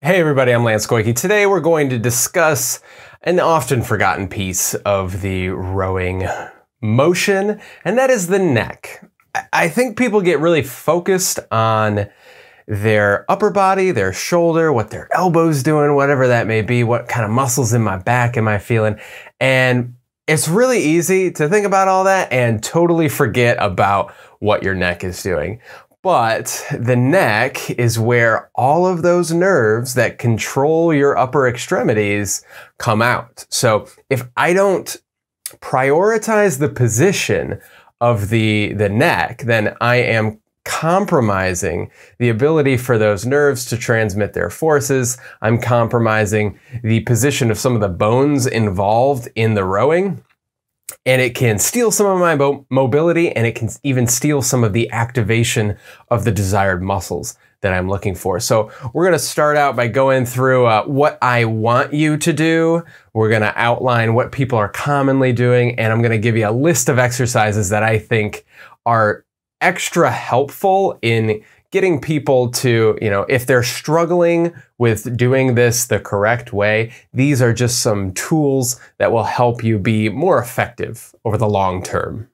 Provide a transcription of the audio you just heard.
Hey everybody, I'm Lance Goyke. Today we're going to discuss an often forgotten piece of the rowing motion, and that is the neck. I think people get really focused on their upper body, their shoulder, what their elbows doing, whatever that may be, what kind of muscles in my back am I feeling, and it's really easy to think about all that and totally forget about what your neck is doing. But the neck is where all of those nerves that control your upper extremities come out. So if I don't prioritize the position of the, the neck, then I am compromising the ability for those nerves to transmit their forces. I'm compromising the position of some of the bones involved in the rowing and it can steal some of my mo mobility and it can even steal some of the activation of the desired muscles that I'm looking for. So we're going to start out by going through uh, what I want you to do. We're going to outline what people are commonly doing and I'm going to give you a list of exercises that I think are extra helpful in getting people to, you know, if they're struggling with doing this the correct way, these are just some tools that will help you be more effective over the long term.